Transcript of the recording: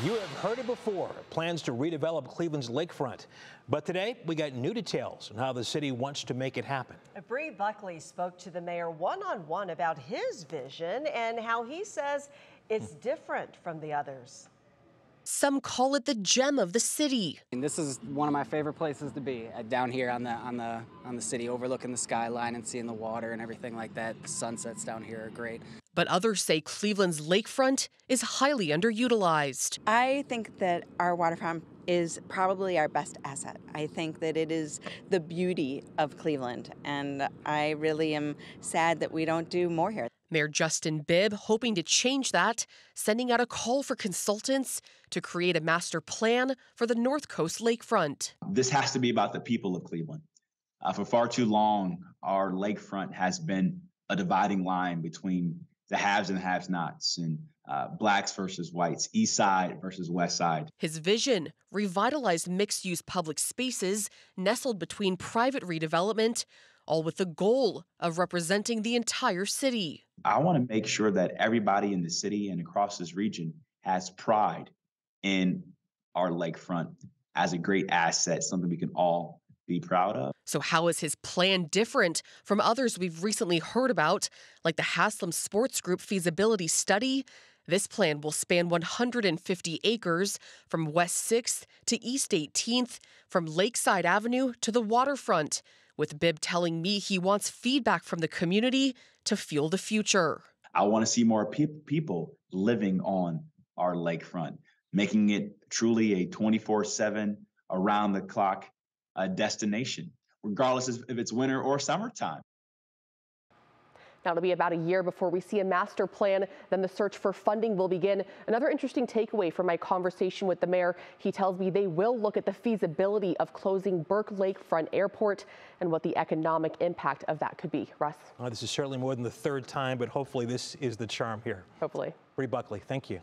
You have heard it before plans to redevelop Cleveland's lakefront. But today, we got new details on how the city wants to make it happen. Bree Buckley spoke to the mayor one on one about his vision and how he says it's different from the others. Some call it the gem of the city. And this is one of my favorite places to be, uh, down here on the on the on the city, overlooking the skyline and seeing the water and everything like that. The sunsets down here are great. But others say Cleveland's lakefront is highly underutilized. I think that our waterfront is probably our best asset. I think that it is the beauty of Cleveland, and I really am sad that we don't do more here. Mayor Justin Bibb hoping to change that, sending out a call for consultants to create a master plan for the North Coast lakefront. This has to be about the people of Cleveland. Uh, for far too long, our lakefront has been a dividing line between the haves and have nots, and uh, blacks versus whites, east side versus west side. His vision revitalized mixed use public spaces nestled between private redevelopment, all with the goal of representing the entire city. I want to make sure that everybody in the city and across this region has pride in our lakefront as a great asset, something we can all be proud of. So, how is his plan different from others we've recently heard about, like the Haslam Sports Group feasibility study? This plan will span 150 acres from West 6th to East 18th, from Lakeside Avenue to the waterfront, with Bibb telling me he wants feedback from the community to fuel the future. I want to see more pe- people living on our lakefront, making it truly a 24 7 around the clock uh, destination, regardless if it's winter or summertime. Now it'll be about a year before we see a master plan. Then the search for funding will begin. Another interesting takeaway from my conversation with the mayor, he tells me they will look at the feasibility of closing Burke Lakefront Airport and what the economic impact of that could be. Russ? Well, this is certainly more than the third time, but hopefully this is the charm here. Hopefully. Bree Buckley, thank you.